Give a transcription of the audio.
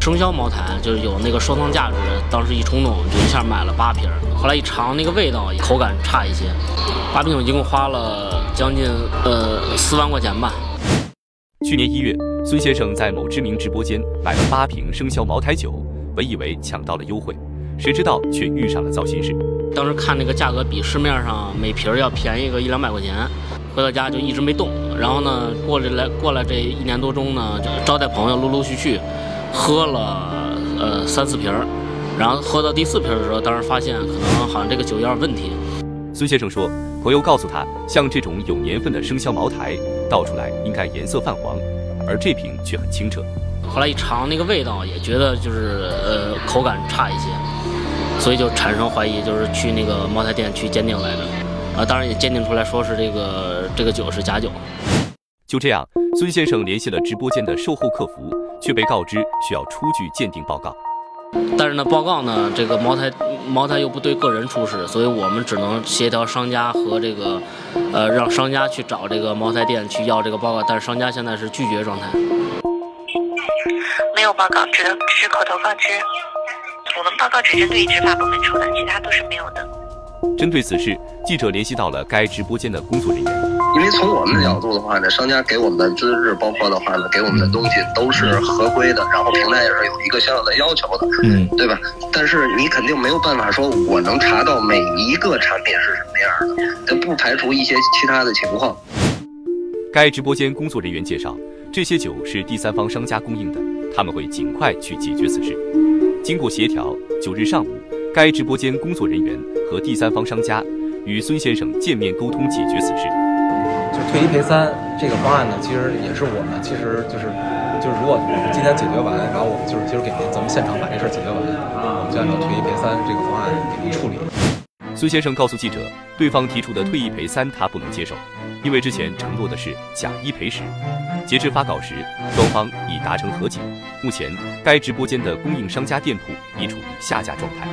生肖茅台就是有那个收藏价值，当时一冲动就一下买了八瓶，后来一尝那个味道，口感差一些。八瓶酒一共花了将近呃四万块钱吧。去年一月，孙先生在某知名直播间买了八瓶生肖茅台酒，本以为抢到了优惠，谁知道却遇上了糟心事。当时看那个价格比市面上每瓶要便宜个一两百块钱，回到家就一直没动。然后呢，过来来过来这一年多中呢，就招待朋友，陆陆续续喝了呃三四瓶，然后喝到第四瓶的时候，当时发现可能好像这个酒有点问题。孙先生说，朋友告诉他，像这种有年份的生肖茅台倒出来应该颜色泛黄，而这瓶却很清澈。后来一尝那个味道，也觉得就是呃口感差一些，所以就产生怀疑，就是去那个茅台店去鉴定来着。啊，当然也鉴定出来说是这个这个酒是假酒。就这样，孙先生联系了直播间的售后客服，却被告知需要出具鉴定报告。但是呢，报告呢，这个茅台茅台又不对个人出示，所以我们只能协调商家和这个，呃，让商家去找这个茅台店去要这个报告。但是商家现在是拒绝状态，没有报告，只能只是口头告知。我们报告只针对执法部门出的，其他都是没有的。针对此事，记者联系到了该直播间的工作人员。从我们的角度的话呢，商家给我们的资质，包括的话呢，给我们的东西都是合规的，然后平台也是有一个相应的要求的，嗯，对吧？但是你肯定没有办法说我能查到每一个产品是什么样的，但不排除一些其他的情况。该直播间工作人员介绍，这些酒是第三方商家供应的，他们会尽快去解决此事。经过协调，九日上午。该直播间工作人员和第三方商家与孙先生见面沟通解决此事。就退一赔三这个方案呢，其实也是我们，其实就是就是如果今天解决完，然后我们就是今儿给您咱们现场把这事儿解决完，我们就按照退一赔三这个方案给您处理。孙先生告诉记者，对方提出的退一赔三他不能接受，因为之前承诺的是假一赔十。截至发稿时，双方已达成和解。目前，该直播间的供应商家店铺已处于下架状态。